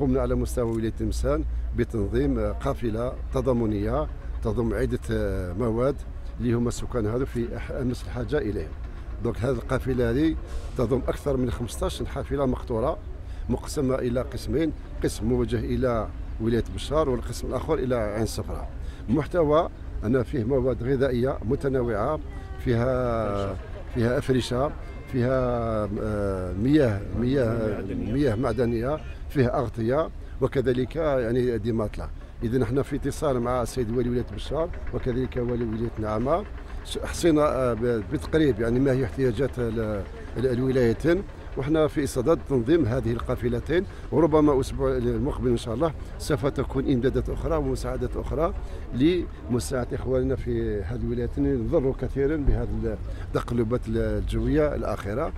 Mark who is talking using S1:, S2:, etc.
S1: قمنا على مستوى ولاية تلمسان بتنظيم قافلة تضامنية تضم عدة مواد اللي هما السكان هذو في امس الحاجة إليهم. دونك هذه القافلة هذه تضم أكثر من 15 حافلة مقطورة مقسمة إلى قسمين قسم موجه إلى ولاية بشار والقسم الآخر إلى عين صفراء المحتوى أن فيه مواد غذائية متنوعة فيها فيها افرشه فيها آه، مياه مياه مياه معدنية فيها أغطية وكذلك يعني ديماتلا. اذا نحن في اتصال مع السيد ولي ولايه بشار وكذلك ولي ولايه نعمة. حصينا آه، بتقريب يعني ما هي احتياجات الولايتين وحنا في صدد تنظيم هذه القافلتين وربما الأسبوع المقبل إن شاء الله سوف تكون إمدادات أخرى ومساعدات أخرى لمساعدة إخواننا في هذه الولايات. يضروا كثيرا بهذه التقلبات الجوية الاخره